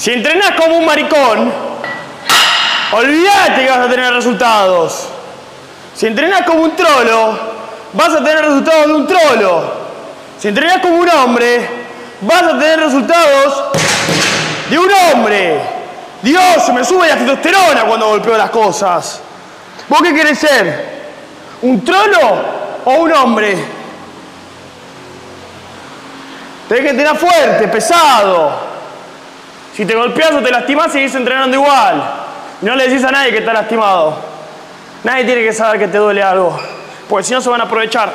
Si entrenás como un maricón, olvídate que vas a tener resultados. Si entrenás como un trolo, vas a tener resultados de un trolo. Si entrenás como un hombre, vas a tener resultados de un hombre. Dios, se me sube la testosterona cuando golpeo las cosas. ¿Vos qué querés ser? ¿Un trolo o un hombre? Tenés que entrenar fuerte, pesado. Si te golpeas o te lastimas, seguís entrenando igual. No le decís a nadie que está lastimado. Nadie tiene que saber que te duele algo. Porque si no, se van a aprovechar.